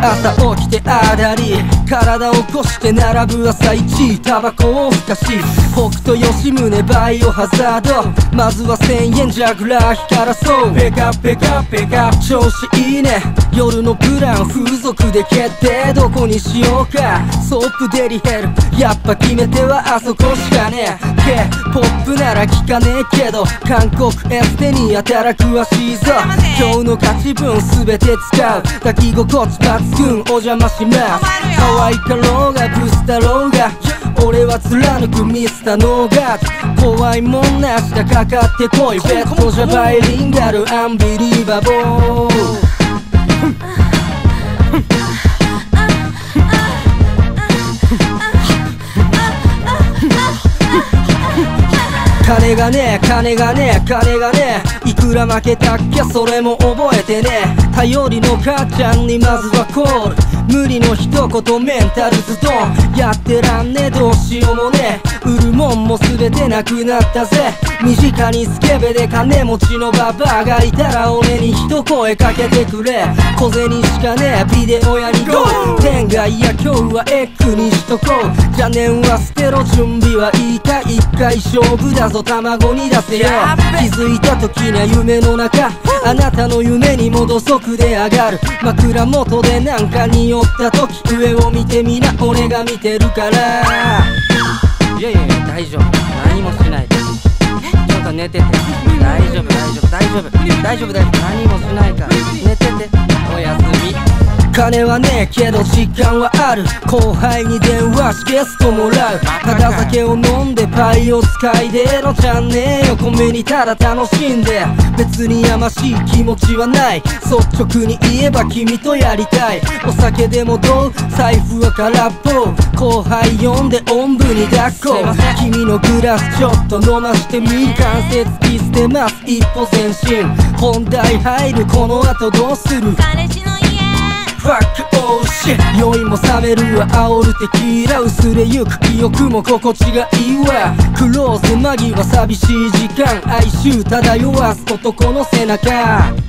朝起きてあだり体を起こして並ぶ朝一タバコをふかし北斗吉宗バイオハザード。まずは1000円じゃぐらからそう。ペカペカペカ調子いいね。夜のプラン風俗で決定。どこにしようか。ソープデリヘル。やっぱ決め手はあそこしかねえ。K-POP なら聞かねえけど。韓国エステにやたら詳しいぞ今日の勝ち分全て使う。抱き心地抜群。お邪魔します。可愛かろうがブスだろうが俺は貫くミスターノーガード怖いもんなしだかかってこいベッドじゃバイリンガルアンビリーバボー。金がねえ金がねえ。金がねえいくら負けたっけそれも覚えてね頼りの母ちゃんにまずはコール。無理の一言メンタルズドンやってらんねえどうしようもねえ。売るもんも全てなくなったぜ。身近にスケベで金持ちのババアがいたら俺に一声かけてくれ。小銭しかねえビデオ屋にゴー！天がいや今日はエッグにしとこう。邪念は捨てろ準備はいいか一回。勝負だぞ卵に出せよ。気づいた時には夢の中あなたの夢にも土足で上がる。枕元でなんか匂った時上を見てみな俺が見てるから。いやいやいや大丈夫。何もしない。でちょっと寝てて。大丈夫大丈夫。大丈夫大丈夫。大丈夫何もしないから。寝て金はねえけど時間はある。後輩に電話しゲストもらう。ただ酒を飲んでパイを使いでのチャンネル。横目にただ楽しんで。別にやましい気持ちはない。率直に言えば君とやりたい。お酒でもどう？財布は空っぽ。後輩呼んでおんぶに抱っこ。君のグラスちょっと飲ましてみ関節キスてます。一歩前進。本題入る。この後どうする？Fuck all shit 酔いも冷めるわ。煽るテキーラ薄れゆく記憶も心地がいいわ。クローズ間際寂しい時間。哀愁漂わす男の背中。